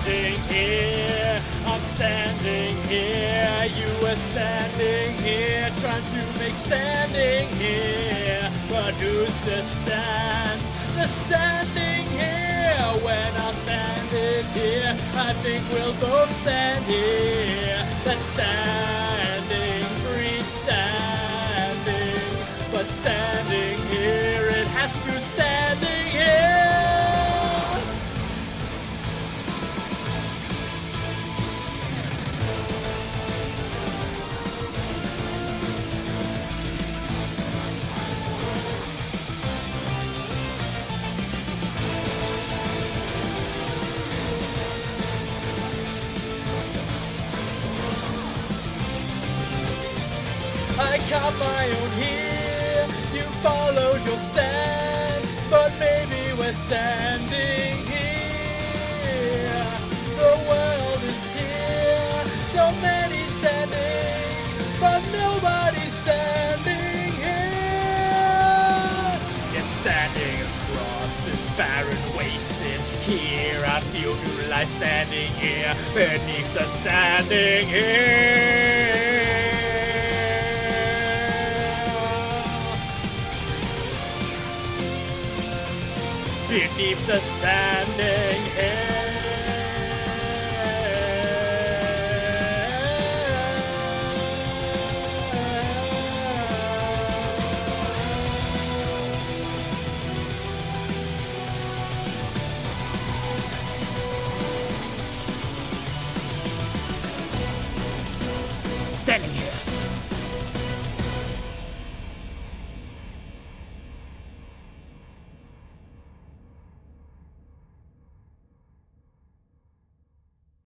standing here. I'm standing here. You were standing here, trying to make standing here. But who's to stand? The standing here. When our stand is here, I think we'll both stand here. That standing breeds standing. But standing here, it has to standing I got my own here. You followed your stand, but maybe we're standing here. The world is here, so many standing, but nobody's standing here. Yet standing across this barren wasteland here, I feel new life standing here beneath the standing here. Beneath the standing hair.